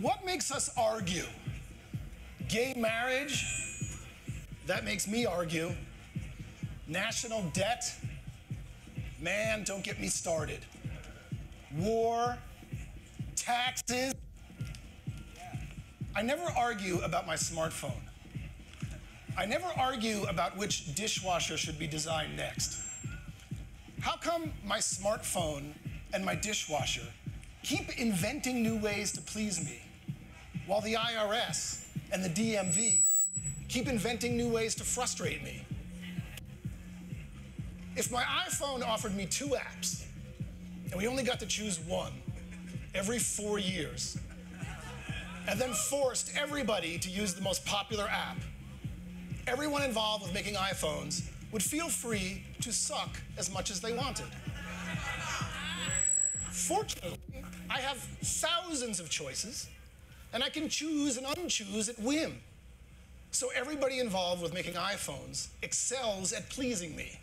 What makes us argue? Gay marriage? That makes me argue. National debt? Man, don't get me started. War? Taxes? I never argue about my smartphone. I never argue about which dishwasher should be designed next. How come my smartphone and my dishwasher keep inventing new ways to please me, while the IRS and the DMV keep inventing new ways to frustrate me? If my iPhone offered me two apps, and we only got to choose one every four years, and then forced everybody to use the most popular app, everyone involved with making iPhones would feel free to suck as much as they wanted. Fortunately, I have thousands of choices, and I can choose and unchoose at whim. So everybody involved with making iPhones excels at pleasing me.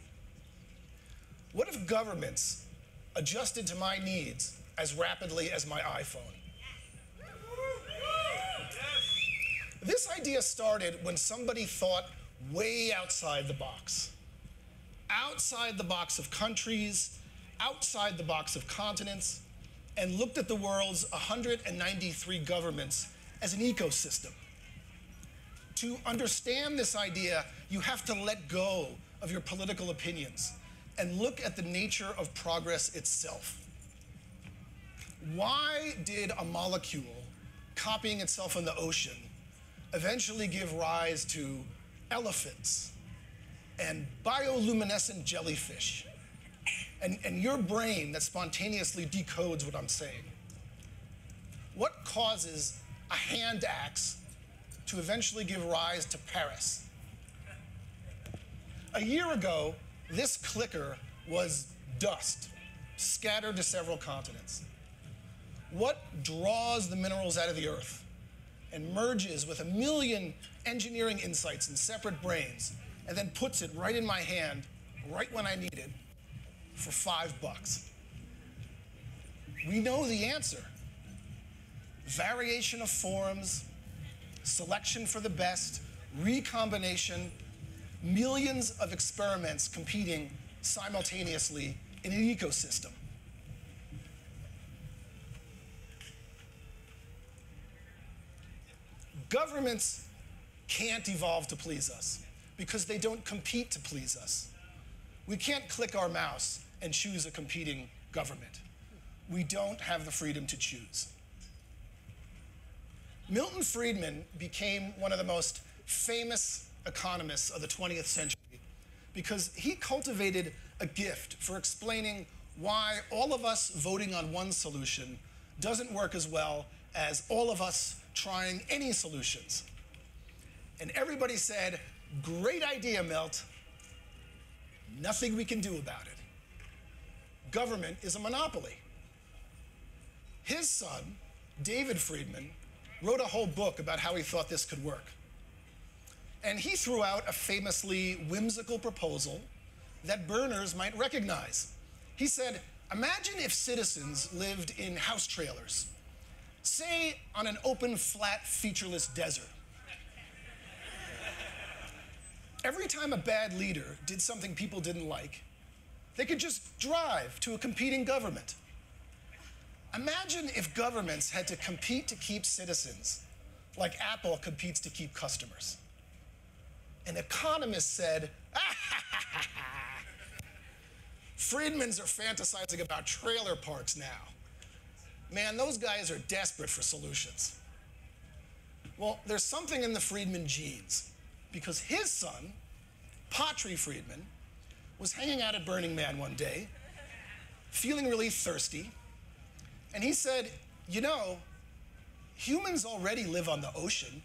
What if governments adjusted to my needs as rapidly as my iPhone? This idea started when somebody thought way outside the box. Outside the box of countries, outside the box of continents, and looked at the world's 193 governments as an ecosystem. To understand this idea, you have to let go of your political opinions and look at the nature of progress itself. Why did a molecule copying itself in the ocean eventually give rise to elephants and bioluminescent jellyfish and, and your brain that spontaneously decodes what I'm saying? What causes a hand axe to eventually give rise to Paris? A year ago, this clicker was dust scattered to several continents. What draws the minerals out of the earth and merges with a million engineering insights in separate brains and then puts it right in my hand right when I need it for five bucks? We know the answer variation of forms, selection for the best, recombination, millions of experiments competing simultaneously in an ecosystem. Governments can't evolve to please us because they don't compete to please us. We can't click our mouse and choose a competing government. We don't have the freedom to choose. Milton Friedman became one of the most famous economists of the 20th century because he cultivated a gift for explaining why all of us voting on one solution doesn't work as well as all of us trying any solutions. And everybody said, Great idea, Milt. Nothing we can do about it. Government is a monopoly. His son, David Friedman, wrote a whole book about how he thought this could work. And he threw out a famously whimsical proposal that Burners might recognize. He said, Imagine if citizens lived in house trailers, say on an open, flat, featureless desert. Every time a bad leader did something people didn't like, they could just drive to a competing government. Imagine if governments had to compete to keep citizens, like Apple competes to keep customers. An economist said, Friedmans are fantasizing about trailer parks now. Man, those guys are desperate for solutions. Well, there's something in the Friedman genes because his son, Patri Friedman, was hanging out at Burning Man one day, feeling really thirsty, and he said, You know, humans already live on the ocean.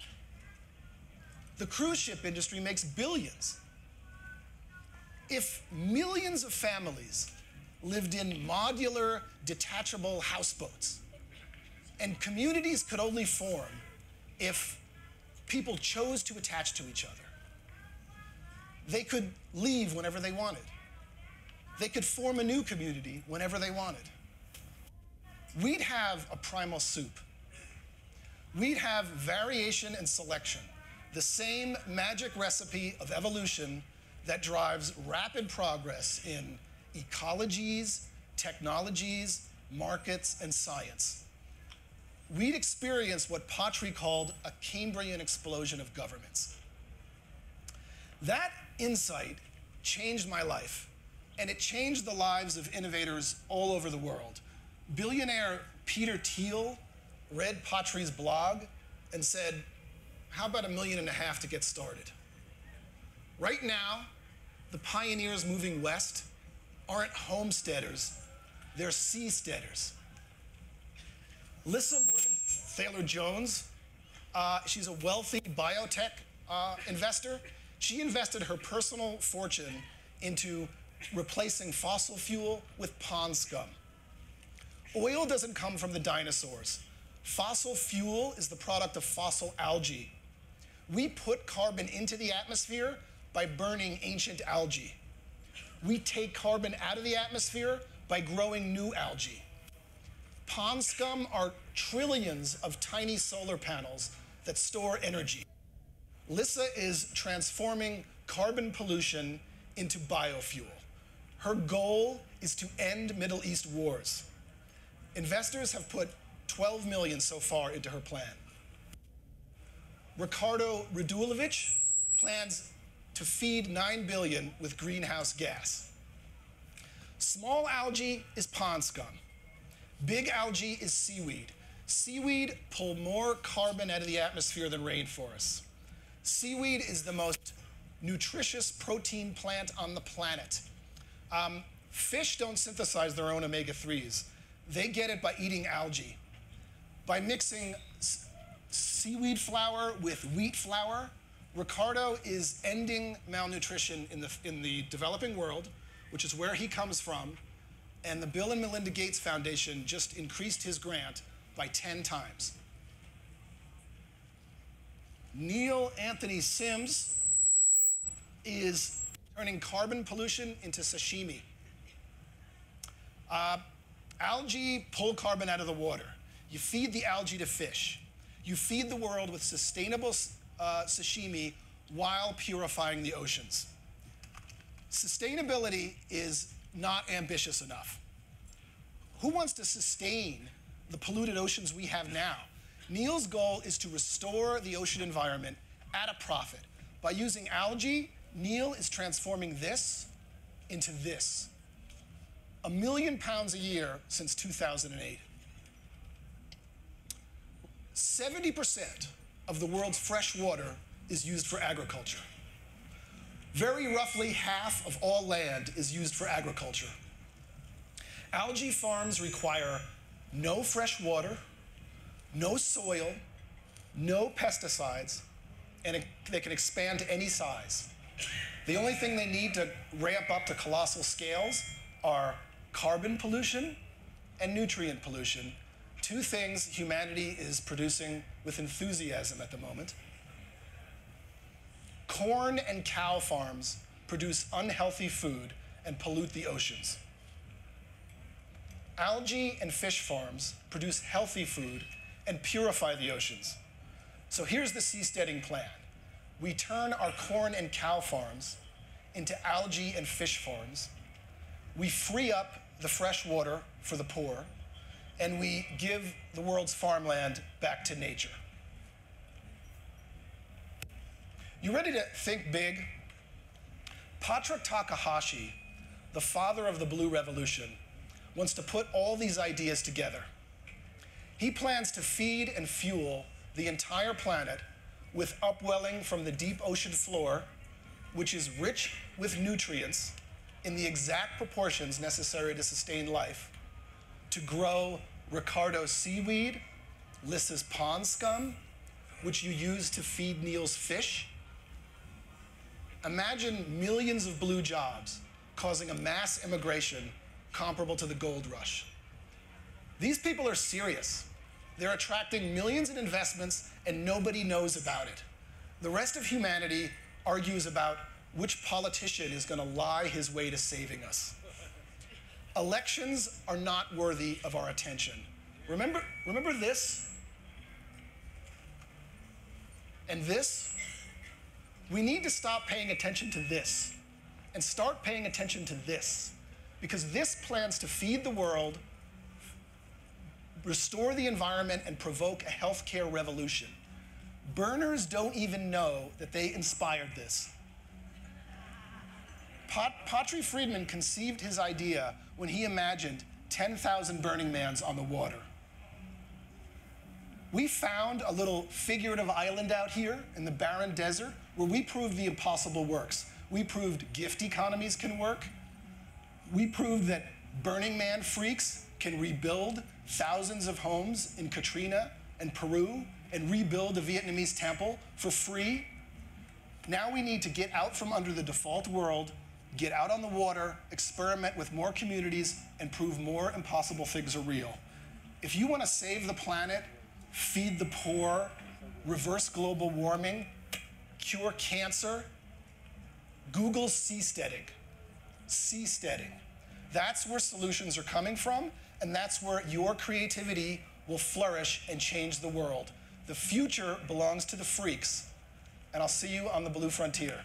The cruise ship industry makes billions. If millions of families lived in modular, detachable houseboats, and communities could only form if people chose to attach to each other. They could leave whenever they wanted. They could form a new community whenever they wanted. We'd have a primal soup. we'd have variation and selection, the same magic recipe of evolution that drives rapid progress in ecologies, technologies, markets, and science. We'd experience what Patri called a Cambrian explosion of governments. That insight changed my life, and it changed the lives of innovators all over the world. Billionaire Peter Thiel read Patri's blog and said, How about a million and a half to get started? Right now, the pioneers moving west aren't homesteaders, they're seasteaders. Lissa Thaler Jones, uh, she's a wealthy biotech uh, investor. She invested her personal fortune into replacing fossil fuel with pond scum. Oil doesn't come from the dinosaurs. Fossil fuel is the product of fossil algae. We put carbon into the atmosphere by burning ancient algae. We take carbon out of the atmosphere by growing new algae. Pond scum are trillions of tiny solar panels that store energy. Lissa is transforming carbon pollution into biofuel. Her goal is to end Middle East wars. Investors have put 12 million so far into her plan. Ricardo Radulovich plans to feed 9 billion with greenhouse gas. Small algae is pond scum. Big algae is seaweed. Seaweed pull more carbon out of the atmosphere than rainforests. Seaweed is the most nutritious protein plant on the planet. Um, fish don't synthesize their own omega 3s. They get it by eating algae. By mixing seaweed flour with wheat flour, Ricardo is ending malnutrition in the, in the developing world, which is where he comes from, and the Bill and Melinda Gates Foundation just increased his grant by 10 times. Neil Anthony Sims is turning carbon pollution into sashimi. Uh, algae pull carbon out of the water. You feed the algae to fish. You feed the world with sustainable uh, sashimi while purifying the oceans. Sustainability is not ambitious enough. Who wants to sustain the polluted oceans we have now? Neil's goal is to restore the ocean environment at a profit. By using algae, Neil is transforming this into this. A million pounds a year since 2008. 70% of the world's fresh water is used for agriculture. Very roughly half of all land is used for agriculture. Algae farms require no fresh water, no soil, no pesticides, and they can expand to any size. The only thing they need to ramp up to colossal scales are carbon pollution and nutrient pollution, two things humanity is producing with enthusiasm at the moment. Corn and cow farms produce unhealthy food and pollute the oceans. Algae and fish farms produce healthy food and purify the oceans. So here's the seasteading plan. We turn our corn and cow farms into algae and fish farms. We free up the fresh water for the poor, and we give the world's farmland back to nature. You ready to think big? Patrick Takahashi, the father of the Blue Revolution, wants to put all these ideas together. He plans to feed and fuel the entire planet with upwelling from the deep ocean floor, which is rich with nutrients in the exact proportions necessary to sustain life, to grow Ricardo seaweed, Lissa's pond scum, which you use to feed Neil's fish, Imagine millions of blue jobs causing a mass immigration comparable to the gold rush. These people are serious. They're attracting millions in investments and nobody knows about it. The rest of humanity argues about which politician is going to lie his way to saving us. Elections are not worthy of our attention. Remember, remember this? And this, we need to stop paying attention to this and start paying attention to this. Because this plans to feed the world, restore the environment, and provoke a healthcare revolution. Burners don't even know that they inspired this. Pat- Patri Friedman conceived his idea when he imagined 10,000 Burning Mans on the water. We found a little figurative island out here in the barren desert where we proved the impossible works. We proved gift economies can work. We proved that Burning Man freaks can rebuild thousands of homes in Katrina and Peru and rebuild a Vietnamese temple for free. Now we need to get out from under the default world, get out on the water, experiment with more communities, and prove more impossible things are real. If you want to save the planet, feed the poor, reverse global warming, cure cancer, Google seasteading. Seasteading. That's where solutions are coming from, and that's where your creativity will flourish and change the world. The future belongs to the freaks, and I'll see you on the blue frontier.